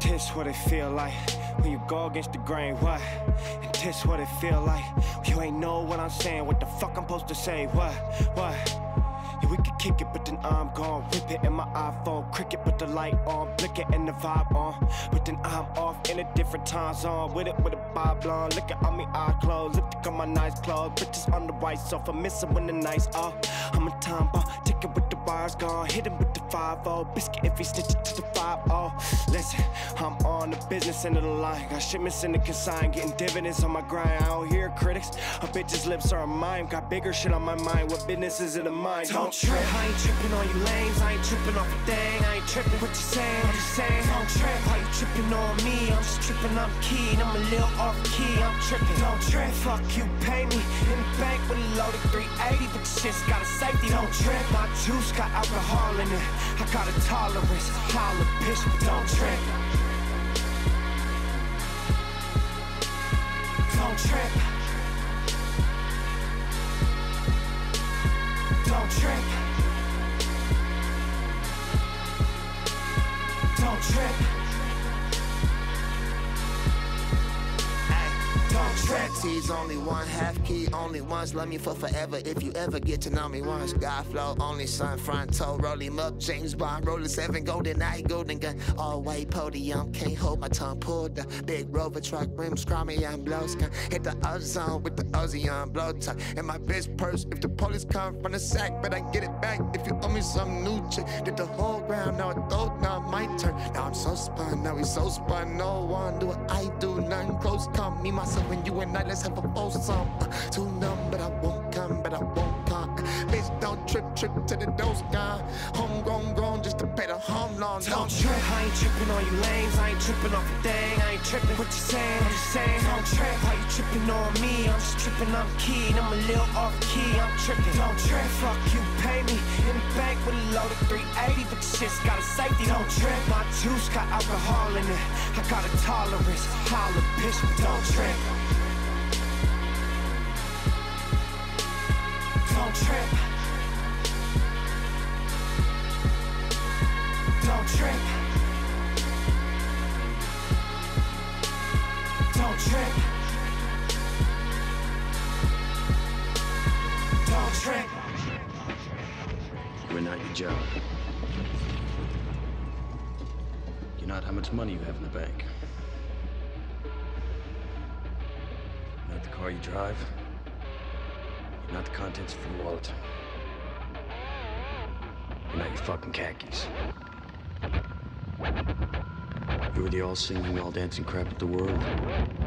this what it feel like when you go against the grain. What? And this what it feel like. You ain't know what I'm saying. What the fuck I'm supposed to say? What? What? Kick it, but then I'm gone. Whip it in my iPhone, cricket, put the light on, blick it and the vibe on. But then I'm off in a different time zone. With it with a bob blonde, looking on me eye closed, lipstick on my nice clothes, bitches on the white sofa, missing when the nights off. I'm a time bomb, ticket with the bars gone, hit him with the 5 biscuit if he stitch it to the 5 -0. Listen, I'm on the business end of the line, got shipments in the consign, getting dividends on my grind. I don't hear critics, a bitch's lips are a mime, got bigger shit on my mind. What business is it of mine? Don't trip, I ain't tripping on you lames, I ain't tripping off a thing, I ain't tripping what you saying, I'm just saying. Don't trip, why you tripping on me? I'm just tripping, I'm I'm a little off key, I'm tripping. Don't trip, fuck you, pay me in the bank with a loaded 380, but shit's got a safety. Don't trip, my juice got alcohol in it, I got a tolerance, holler, bitch, but don't trip. Don't trip. Don't trip. Trip. Don't only one half key, only once. Love me for forever if you ever get to know me once. God flow, only son, front toe, roll him up. James Bond, roller seven, golden eye, golden gun. All white podium, can't hold my tongue. Pulled the big rover truck, rims, crummy, I'm blow sky. Hit the ozone with the on blow tuck. And my bitch purse, if the police come from the sack, but I get it back if you owe me some new chick. Did the whole ground, now I thought, now my turn. Now I'm so spun, now we so spun. No one do what I do, nothing close. Come, me, myself, and you and I, let's have a foursome. Too numb, but I won't come, but I won't. Uh, bitch, don't trip, trip to the dose gone. Homegrown, grown, just to pay the home loan. Don't trip, I ain't tripping on you lames, I ain't tripping off a thing, I ain't tripping what you saying, I'm just saying, don't trip, why you tripping on me, I'm just tripping, I'm keyed, I'm a little off key, I'm tripping, don't trip, fuck you, pay me, in the bank with a loaded 380, but shit's got a safety, don't trip, my juice got alcohol in it, I got a tolerance, holler, bitch, but don't trip. Don't trip. Don't trip. Don't trip. Don't trip. Are not your job. Not how much money you have in the bank. You're not the car you drive. You're not the contents of your wallet. You're not your fucking khakis. You are the all singing, all dancing crap of the world.